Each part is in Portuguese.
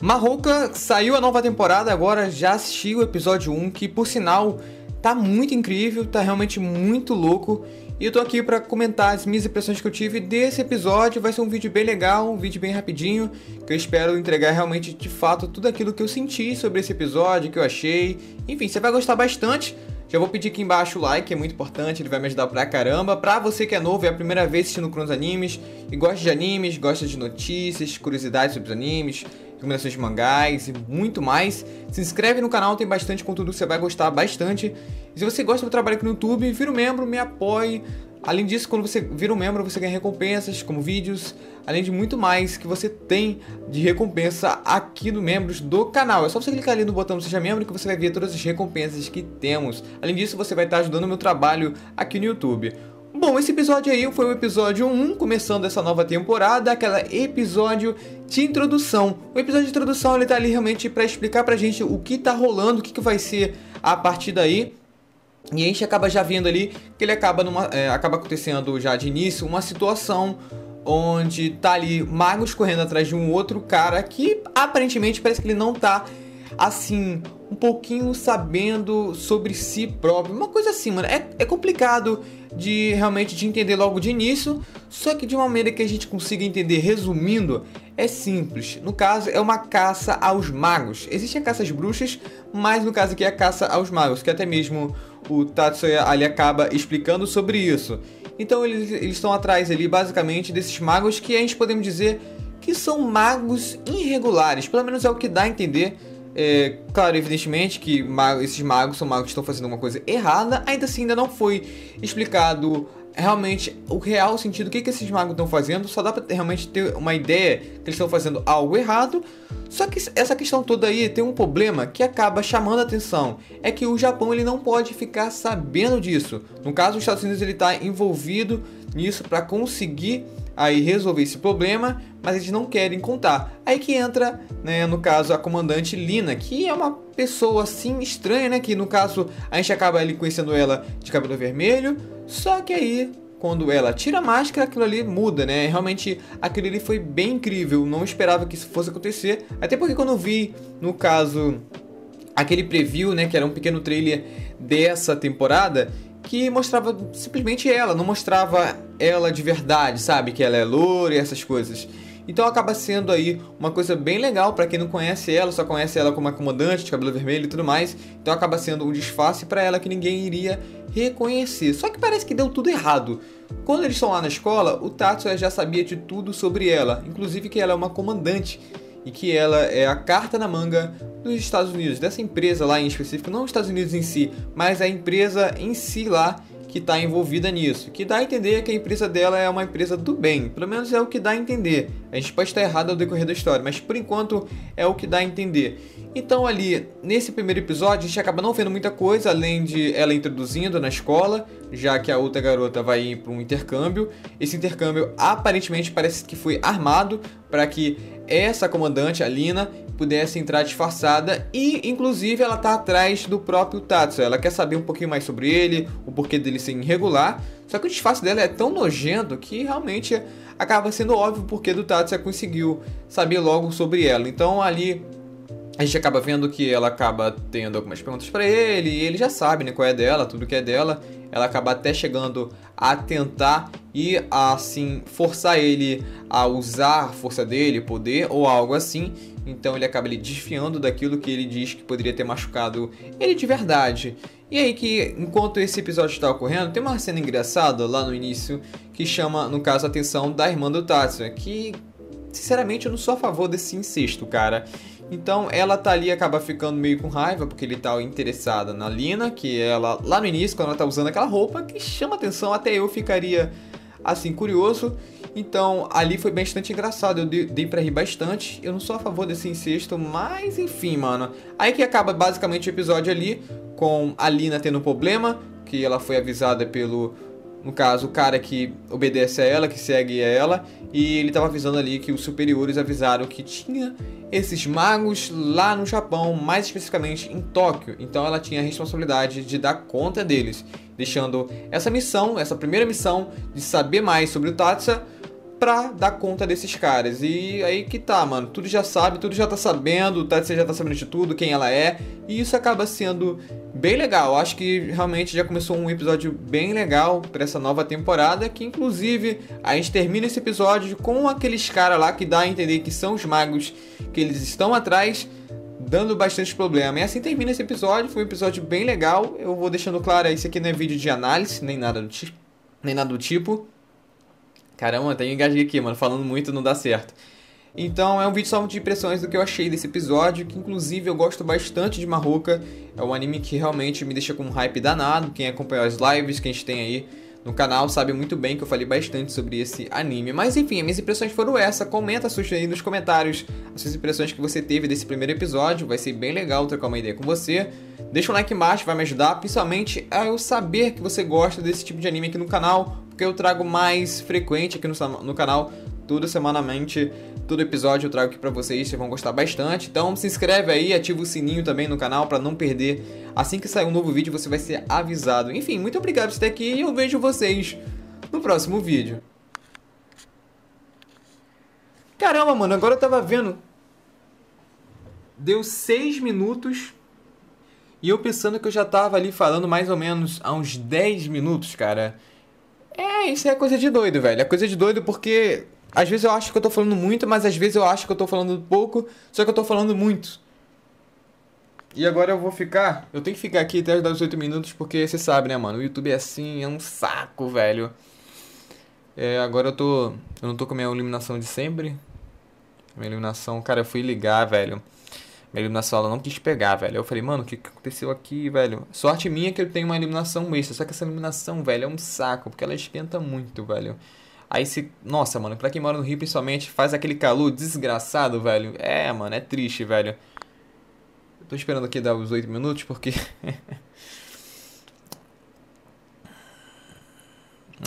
Mahoka saiu a nova temporada agora, já assisti o episódio 1, que por sinal tá muito incrível, tá realmente muito louco. E eu tô aqui para comentar as minhas impressões que eu tive desse episódio. Vai ser um vídeo bem legal, um vídeo bem rapidinho, que eu espero entregar realmente de fato tudo aquilo que eu senti sobre esse episódio, que eu achei. Enfim, você vai gostar bastante. Já vou pedir aqui embaixo o like, é muito importante, ele vai me ajudar pra caramba. Pra você que é novo, é a primeira vez assistindo Cronos Animes e gosta de animes, gosta de notícias, curiosidades sobre os animes, recomendações de mangás e muito mais, se inscreve no canal, tem bastante conteúdo que você vai gostar bastante. E se você gosta do trabalho aqui no YouTube, vira um membro, me apoie. Além disso, quando você vira um membro, você ganha recompensas, como vídeos, além de muito mais que você tem de recompensa aqui no membros do canal. É só você clicar ali no botão Seja Membro que você vai ver todas as recompensas que temos. Além disso, você vai estar ajudando o meu trabalho aqui no YouTube. Bom, esse episódio aí foi o episódio 1, começando essa nova temporada, aquela episódio de introdução. O episódio de introdução ele tá ali realmente para explicar pra gente o que tá rolando, o que, que vai ser a partir daí. E a gente acaba já vendo ali que ele acaba, numa, é, acaba acontecendo já de início uma situação onde tá ali magos correndo atrás de um outro cara que aparentemente parece que ele não tá assim, um pouquinho sabendo sobre si próprio. Uma coisa assim, mano. É, é complicado de realmente de entender logo de início, só que de uma maneira que a gente consiga entender resumindo, é simples. No caso, é uma caça aos magos. Existe a caça às bruxas, mas no caso aqui é a caça aos magos, que até mesmo o Tatsuya ali acaba explicando sobre isso. Então eles, eles estão atrás ali basicamente desses magos que a gente podemos dizer que são magos irregulares, pelo menos é o que dá a entender é, claro, evidentemente que esses magos são magos que estão fazendo uma coisa errada, ainda assim ainda não foi explicado realmente o real sentido, o que, que esses magos estão fazendo, só dá pra realmente ter uma ideia que eles estão fazendo algo errado. Só que essa questão toda aí tem um problema que acaba chamando a atenção, é que o Japão ele não pode ficar sabendo disso. No caso, os Estados Unidos ele está envolvido nisso para conseguir aí resolver esse problema, mas eles não querem contar. Aí que entra, né, no caso, a comandante Lina, que é uma pessoa assim estranha, né? Que no caso a gente acaba ali conhecendo ela de cabelo vermelho, só que aí quando ela tira a máscara, aquilo ali muda, né? Realmente aquilo ali foi bem incrível, não esperava que isso fosse acontecer. Até porque quando eu vi, no caso, aquele preview, né, que era um pequeno trailer dessa temporada, que mostrava simplesmente ela, não mostrava ela de verdade, sabe? Que ela é loura e essas coisas. Então acaba sendo aí uma coisa bem legal para quem não conhece ela, só conhece ela como acomodante de cabelo vermelho e tudo mais. Então acaba sendo um disfarce para ela que ninguém iria reconhecer. Só que parece que deu tudo errado. Quando eles estão lá na escola, o Tatsuya já sabia de tudo sobre ela, inclusive que ela é uma comandante e que ela é a carta na manga dos Estados Unidos, dessa empresa lá em específico, não os Estados Unidos em si, mas a empresa em si lá que está envolvida nisso, que dá a entender que a empresa dela é uma empresa do bem, pelo menos é o que dá a entender. A gente pode estar errado ao decorrer da história, mas por enquanto é o que dá a entender. Então ali, nesse primeiro episódio, a gente acaba não vendo muita coisa, além de ela introduzindo na escola, já que a outra garota vai ir para um intercâmbio. Esse intercâmbio aparentemente parece que foi armado para que essa comandante, a Lina, pudesse entrar disfarçada e, inclusive, ela tá atrás do próprio Tatsu. Ela quer saber um pouquinho mais sobre ele, o porquê dele ser irregular. Só que o disfarce dela é tão nojento que realmente acaba sendo óbvio o porquê do Tatsu conseguiu saber logo sobre ela. Então ali a gente acaba vendo que ela acaba tendo algumas perguntas para ele, e ele já sabe né, qual é dela, tudo que é dela. Ela acaba até chegando a tentar e assim forçar ele a usar a força dele, poder ou algo assim. Então ele acaba ele desfiando daquilo que ele diz que poderia ter machucado ele de verdade. E aí que enquanto esse episódio está ocorrendo, tem uma cena engraçada lá no início que chama, no caso, a atenção da irmã do Tatsuya, que sinceramente eu não sou a favor desse incesto, cara. Então ela tá ali acaba ficando meio com raiva porque ele tá interessada na Lina, que ela lá no início quando ela tá usando aquela roupa que chama atenção, até eu ficaria assim curioso. Então ali foi bastante engraçado, eu dei pra rir bastante. Eu não sou a favor desse incesto, mas enfim, mano. Aí que acaba basicamente o episódio ali com a Lina tendo um problema, que ela foi avisada pelo no caso, o cara que obedece a ela, que segue a ela, e ele estava avisando ali que os superiores avisaram que tinha esses magos lá no Japão, mais especificamente em Tóquio. Então ela tinha a responsabilidade de dar conta deles, deixando essa missão, essa primeira missão de saber mais sobre o Tatsa pra dar conta desses caras. E aí que tá, mano. Tudo já sabe, tudo já tá sabendo, tá, você já tá sabendo de tudo, quem ela é. E isso acaba sendo bem legal. Acho que realmente já começou um episódio bem legal para essa nova temporada. Que inclusive a gente termina esse episódio com aqueles caras lá que dá a entender que são os magos, que eles estão atrás. Dando bastante problema. E assim termina esse episódio. Foi um episódio bem legal. Eu vou deixando claro, isso aqui não é vídeo de análise, nem nada do tipo. Nem nada do tipo. Caramba, até engasguei aqui, mano. Falando muito não dá certo. Então é um vídeo só de impressões do que eu achei desse episódio, que inclusive eu gosto bastante de Mahoka. É um anime que realmente me deixa com um hype danado. Quem acompanhou as lives que a gente tem aí no canal sabe muito bem que eu falei bastante sobre esse anime. Mas enfim, minhas impressões foram essa. Comenta suas aí nos comentários as suas impressões que você teve desse primeiro episódio. Vai ser bem legal trocar uma ideia com você. Deixa um like embaixo, vai me ajudar, principalmente a eu saber que você gosta desse tipo de anime aqui no canal porque eu trago mais frequente aqui no, no canal, tudo semanalmente, todo episódio eu trago aqui pra vocês, vocês vão gostar bastante. Então se inscreve aí, ativa o sininho também no canal para não perder. Assim que sair um novo vídeo, você vai ser avisado. Enfim, muito obrigado por estar aqui e eu vejo vocês no próximo vídeo. Caramba, mano, agora eu tava vendo. Deu 6 minutos. E eu pensando que eu já tava ali falando mais ou menos há uns 10 minutos, cara. É, isso é coisa de doido, velho. É coisa de doido porque às vezes eu acho que eu tô falando muito, mas às vezes eu acho que eu tô falando pouco, só que eu tô falando muito. E agora eu vou ficar. Eu tenho que ficar aqui até os 8 minutos, porque você sabe, né, mano? O YouTube é assim, é um saco, velho. É, agora eu tô. Eu não tô com a minha iluminação de sempre. Minha iluminação, cara, eu fui ligar, velho. Minha iluminação ela não quis pegar, velho. Eu falei, mano, o que, que aconteceu aqui, velho? Sorte minha que eu tenho uma iluminação extra. Só que essa iluminação, velho, é um saco, porque ela esquenta muito, velho. Aí se. Nossa, mano, pra quem mora no Rio, principalmente, faz aquele calor desgraçado, velho. É, mano, é triste, velho. Eu tô esperando aqui dar os 8 minutos, porque.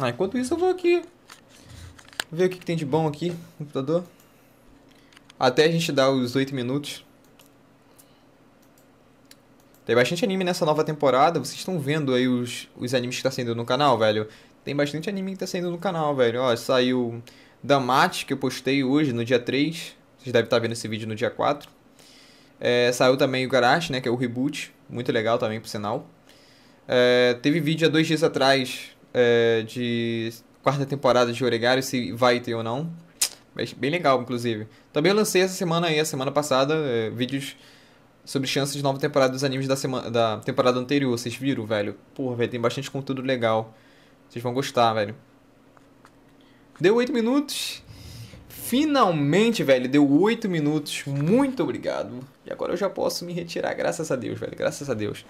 ah, enquanto isso eu vou aqui. Ver o que, que tem de bom aqui no computador. Até a gente dar os 8 minutos. Tem bastante anime nessa nova temporada. Vocês estão vendo aí os, os animes que tá saindo no canal, velho? Tem bastante anime que tá saindo no canal, velho. Ó, saiu Damate, que eu postei hoje, no dia 3. Vocês devem estar tá vendo esse vídeo no dia 4. É, saiu também o Garashi, né? Que é o reboot. Muito legal também, por sinal. É, teve vídeo há dois dias atrás é, de quarta temporada de Oregari, se vai ter ou não. Bem legal, inclusive. Também lancei essa semana aí, a semana passada, é, vídeos sobre chances de nova temporada dos animes da, semana, da temporada anterior. Vocês viram, velho? Porra, velho, tem bastante conteúdo legal. Vocês vão gostar, velho. Deu 8 minutos. Finalmente, velho, deu 8 minutos. Muito obrigado. E agora eu já posso me retirar, graças a Deus, velho. Graças a Deus.